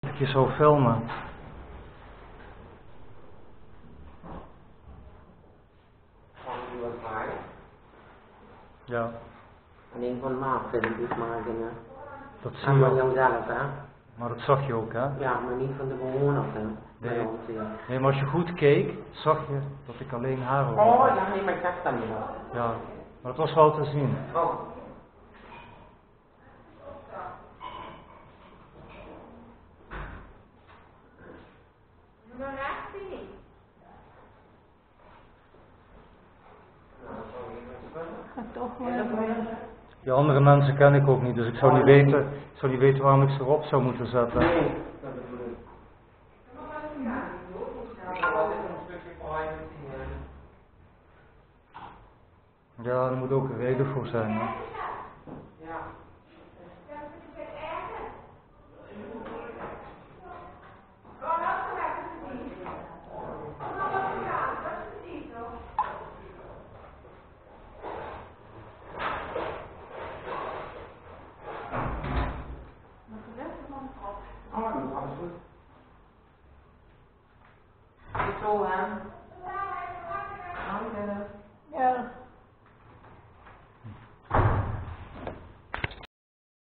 Dat ik je zo filmen. Van die wat waar. Ja, Alleen van maat filmpjes maken. Hè. dat zie je van jouzelf, hè. Maar dat zag je ook, hè? Ja, maar niet van de bewoners, hè. Nee. ons, ja. Nee, maar als je goed keek, zag je dat ik alleen haar over Oh, had. ja, nee, maar ik dacht dat niet. Ja, maar het was wel te zien. Oh. Die andere mensen ken ik ook niet, dus ik zou niet weten, ik zou niet weten waarom ik ze erop zou moeten zetten. Nee, dat bedoel ik. Ja, er moet ook een reden voor zijn. Hè? Ja. Oh, alles goed. Zo, hè.